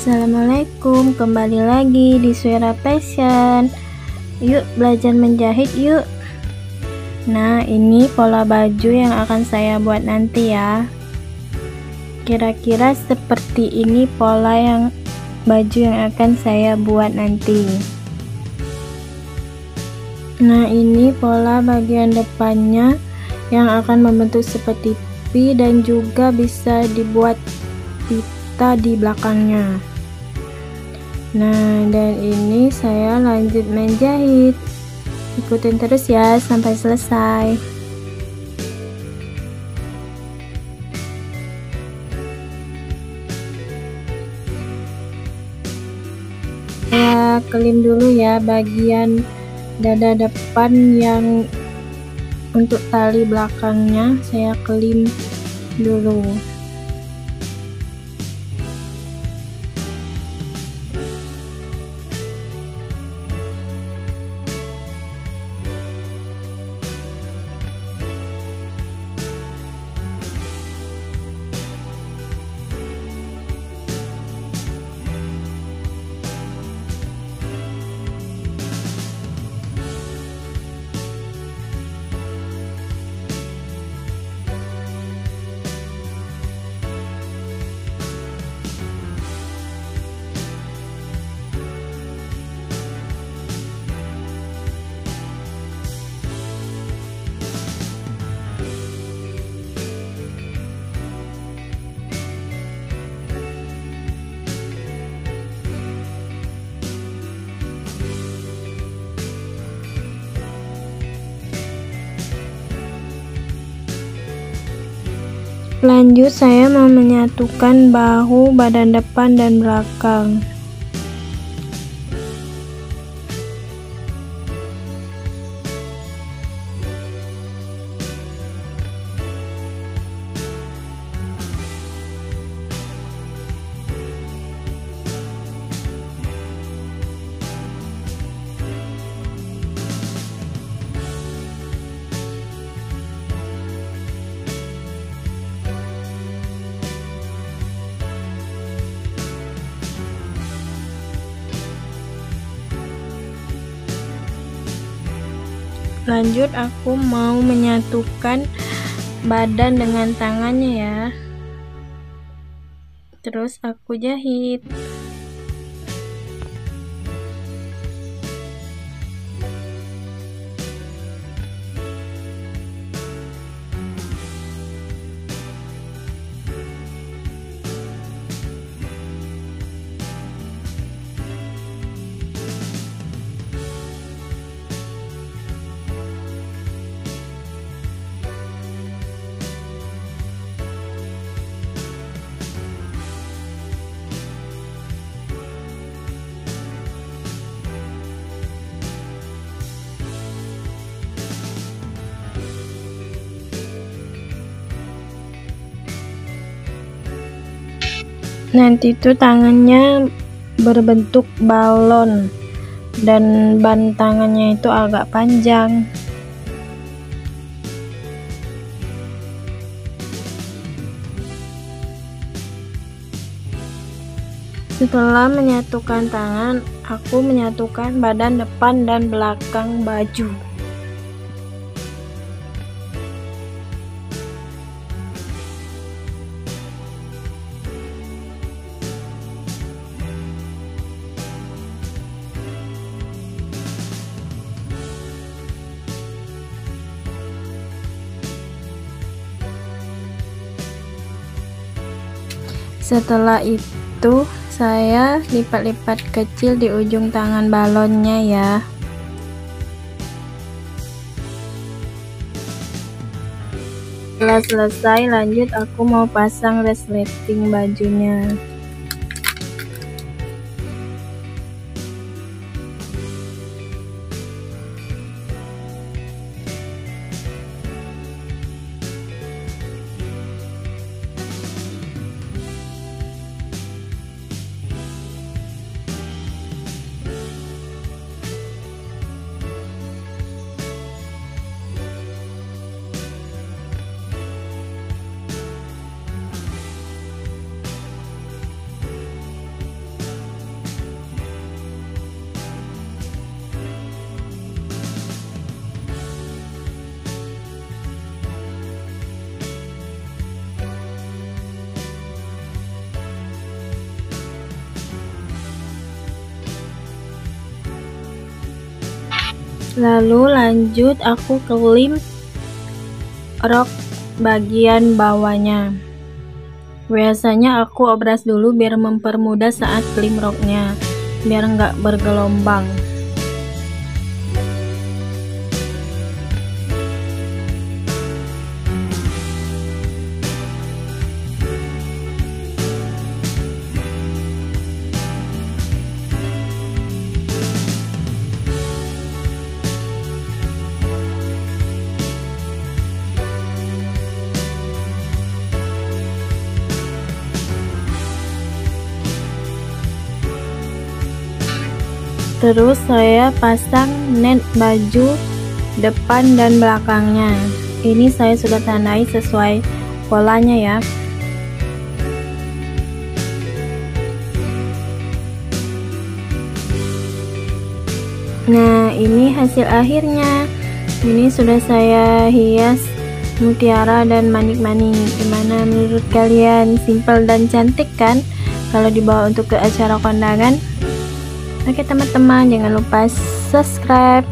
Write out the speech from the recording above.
Assalamualaikum, kembali lagi di Suara Passion. Yuk belajar menjahit yuk. Nah, ini pola baju yang akan saya buat nanti ya. Kira-kira seperti ini pola yang baju yang akan saya buat nanti. Nah, ini pola bagian depannya yang akan membentuk seperti P dan juga bisa dibuat pita di belakangnya. Nah, dan ini saya lanjut menjahit. Ikutin terus ya sampai selesai. Saya kelim dulu ya bagian dada depan yang untuk tali belakangnya saya kelim dulu. Lanjut saya mau menyatukan bahu, badan depan dan belakang. Lanjut aku mau menyatukan badan dengan tangannya ya. Terus aku jahit nanti tuh tangannya berbentuk balon. Dan ban tangannya itu agak panjang. Setelah menyatukan tangan aku menyatukan badan depan dan belakang baju setelah itu saya lipat-lipat kecil di ujung tangan balonnya ya. Setelah selesai lanjut aku mau pasang resleting bajunya lalu lanjut aku kelim rok bagian bawahnya. Biasanya aku obras dulu biar mempermudah saat klim roknya biar nggak bergelombang terus saya pasang net baju depan dan belakangnya. Ini saya sudah tandai sesuai polanya ya. Nah ini hasil akhirnya. Ini sudah saya hias mutiara dan manik-manik. Gimana menurut kalian? Simple dan cantik kan? Kalau dibawa untuk ke acara kondangan Oke teman-teman jangan lupa subscribe